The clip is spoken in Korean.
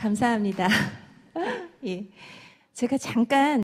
감사합니다. 예. 제가 잠깐